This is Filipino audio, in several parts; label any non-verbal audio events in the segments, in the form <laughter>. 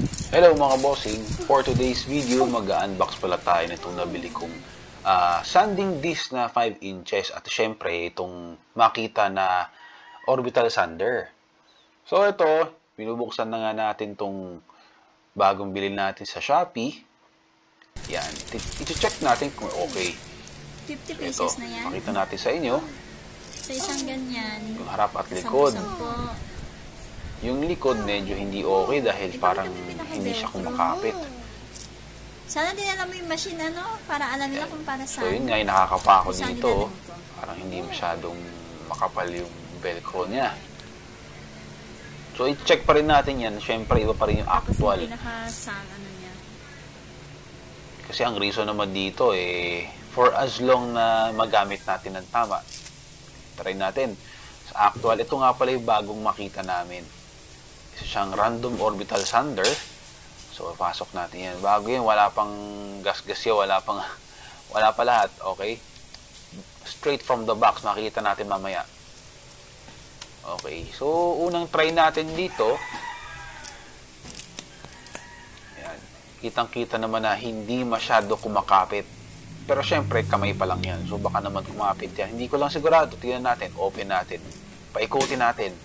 Hello mga bossing! For today's video, mag-unbox pala tayo nitong nabili kong ah, sanding disc na 5 inches at syempre itong makita na orbital sander. So ito, binubuksan na nga natin tong bagong bilhin natin sa Shopee. Yan, i-check natin kung okay. 50 Ito, pesos na yan. pakita natin sa inyo Sa isang ganyan. yung harap at likod. Sampo-sampo. Yung likod medyo hindi okay dahil parang hindi siya kumakapit. Sana dinala mo yung machine ano, para alam nila kung para So saan. yun nga, yung nakakapa ako Saan dito. Parang hindi masyadong makapal yung velcro niya. So i-check pa rin natin yan. Siyempre, iba pa rin yung Tapos actual. yung pinaka-sam, ano niya. Kasi ang reason naman dito eh, for as long na magamit natin ng tama. Try natin. Sa actual, ito nga pala yung bagong makita namin. Siyang random orbital sander. So, pasok natin yan. Bago yan, wala pang gas-gas yan, wala pang, <laughs> wala pa lahat, okay? Straight from the box, makikita natin mamaya. Okay, so unang try natin dito. Kitang-kita naman na hindi masyado kumakapit. Pero syempre, kamay pa lang yan. So baka naman kumapit yan. Hindi ko lang sigurado. Tingnan natin. Open natin. Paikutin natin.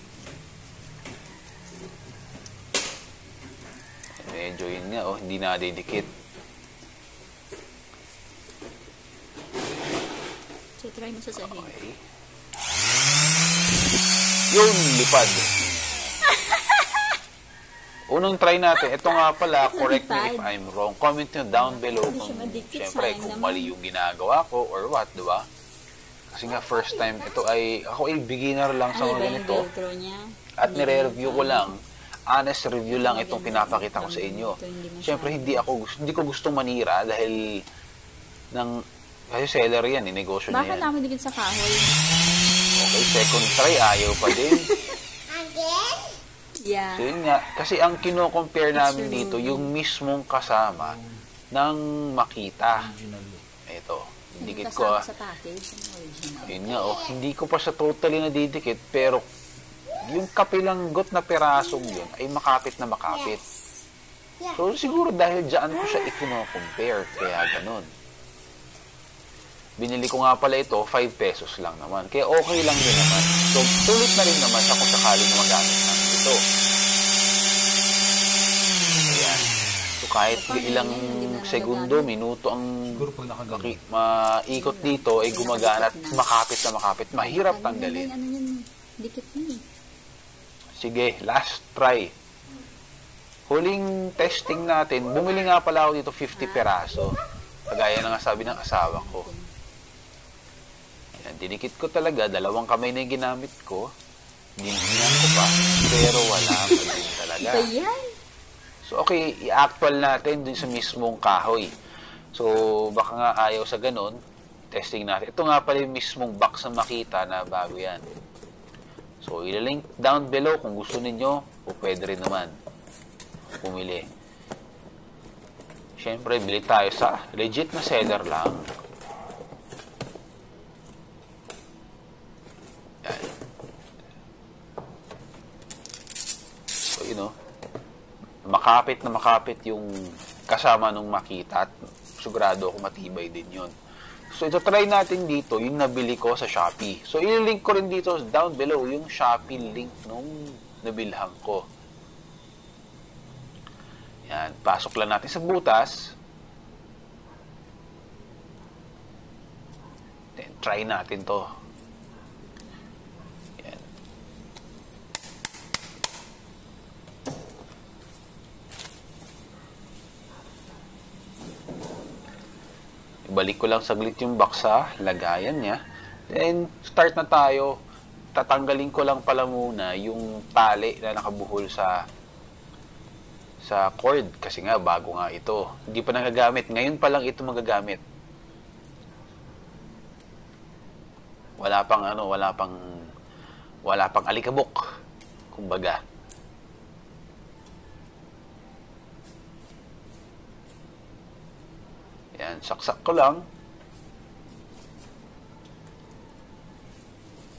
Medyo yun nga, oh. Hindi na didikit. So, try mo sa sahig. Okay. Yun, lipad. <laughs> Unang try natin, ito nga pala, correct me if I'm wrong. Comment nyo down below kung, syempre, kung mali yung ginagawa ko or what, di ba? Kasi nga, first time, ito ay, ako ay beginner lang sa mga ganito. At nire-review ko lang, honest review lang itong pinapakita ko sa inyo. Hindi. Siyempre, hindi ako, gusto- hindi ko gusto manira dahil ng, kasi seller yan, negosyo niya Bakit ako dikit sa kahoy? Okay, second try, ayaw pa din. Yeah. So yun nga, kasi ang kino-compare namin dito, yung mismong kasama ng makita. Ito, dikit ko ah. sa package. Yun nga, oh, hindi ko pa sa totally nadidikit, pero yung kapilanggot na perasong yun ay makapit na makapit. So siguro dahil dyan ko siya ikino-compare, kaya ganun. Binili ko nga pala ito, 5 pesos lang naman. Kaya okay lang din naman. So, tulit na rin naman siya kung sakaling magamit namin ito. Ayan. So, kahit ilang segundo, minuto ang maikot dito ay gumagana at makapit na makapit. Mahirap tanggalin. Ano? Dikit na eh. Sige, last try. Huling testing natin, bumili nga pala ako dito 50 peraso. Kagaya na nga sabi ng asawa ko. Yan, dinikit ko talaga, dalawang kamay na yung ginamit ko. Dinignan ko pa, pero wala pa din talaga. So, okay, i-actual natin dun sa mismong kahoy. So, baka nga ayaw sa ganun, testing natin. Ito nga pala yung mismong box na makita na bago yan. So, ilalink down below kung gusto ninyo, o pwede rin naman pumili. Siyempre, bili tayo sa legit na seller lang. Yan. So, you know, makapit na makapit yung kasama nung makita at sigurado ako matibay din yun. So, ito try natin dito, yung nabili ko sa Shopee. So, ililink ko rin dito down below yung Shopee link nung nabilhan ko. Yan, pasok lang natin sa butas. Then, try natin to. Yan. Ibalik ko lang saglit yung box sa lagayan niya. Then, start na tayo. Tatanggalin ko lang pala muna yung tali na nakabuhol sa sa cord kasi nga bago nga ito. Hindi pa nagagamit. Ngayon pa lang ito magagamit. Wala pang ano, wala pang wala pang alikabok. Kumbaga. Yan, saksak ko lang.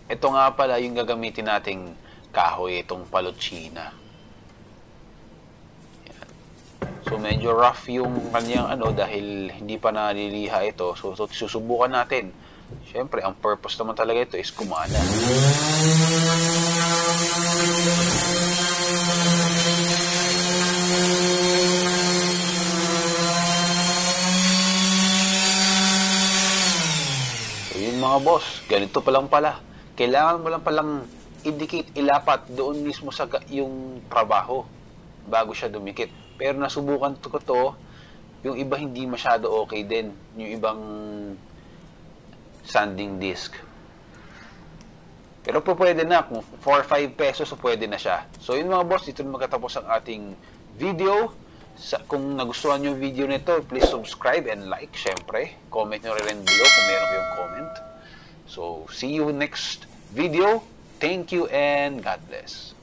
Ito nga pala yung gagamitin nating kahoy, itong palutsina. Yan. So medyo rough yung kanyang ano dahil hindi pa naliliha ito. So, so susubukan natin. Siyempre, ang purpose naman talaga ito is kumana. So yun mga boss, ganito pa lang pala. Kailangan mo lang palang indicate, ilapat doon mismo sa yung trabaho bago siya dumikit. Pero nasubukan ko to, yung iba hindi masyado okay din. Yung ibang sanding disc. Pero po pwede na, kung 4 5 pesos, so pwede na siya. So yun mga boss, dito na magkatapos ang ating video. Sa, kung nagustuhan yung video nito, please subscribe and like, syempre. Comment nyo rin below kung meron kayong comment. So, see you next video. Thank you and God bless.